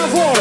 da